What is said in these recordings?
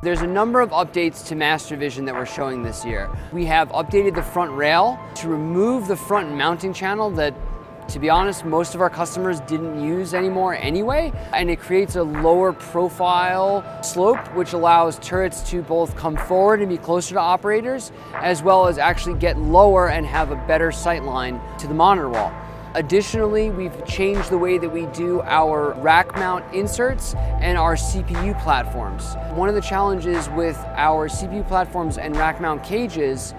There's a number of updates to MasterVision that we're showing this year. We have updated the front rail to remove the front mounting channel that to be honest, most of our customers didn't use anymore anyway, and it creates a lower profile slope, which allows turrets to both come forward and be closer to operators, as well as actually get lower and have a better sight line to the monitor wall. Additionally, we've changed the way that we do our rack mount inserts and our CPU platforms. One of the challenges with our CPU platforms and rack mount cages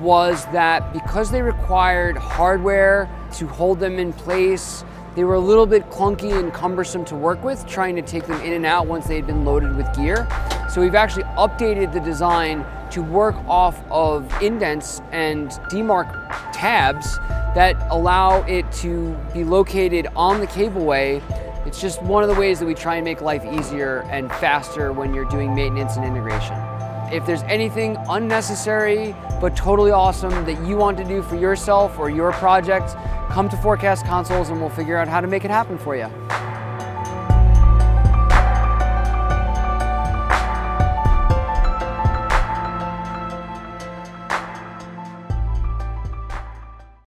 was that because they required hardware to hold them in place, they were a little bit clunky and cumbersome to work with, trying to take them in and out once they had been loaded with gear. So we've actually updated the design to work off of indents and demarc tabs that allow it to be located on the cableway. It's just one of the ways that we try and make life easier and faster when you're doing maintenance and integration. If there's anything unnecessary but totally awesome that you want to do for yourself or your project, come to Forecast Consoles and we'll figure out how to make it happen for you.